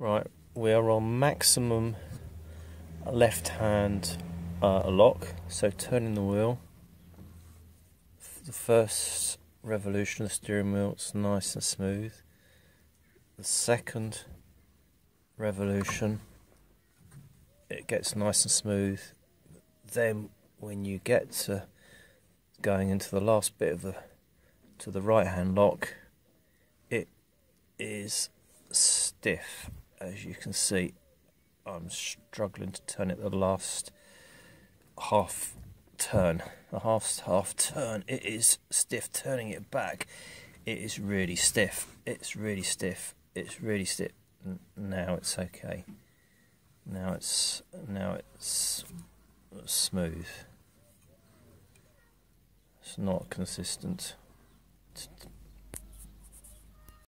Right, we are on maximum left hand uh, lock, so turning the wheel. The first revolution of the steering wheel is nice and smooth. The second revolution, it gets nice and smooth. Then, when you get to going into the last bit of the to the right hand lock, it is stiff as you can see, I'm struggling to turn it the last half turn. The half half turn, it is stiff. Turning it back, it is really stiff. It's really stiff. It's really stiff. Now it's okay. Now it's now it's smooth. It's not consistent.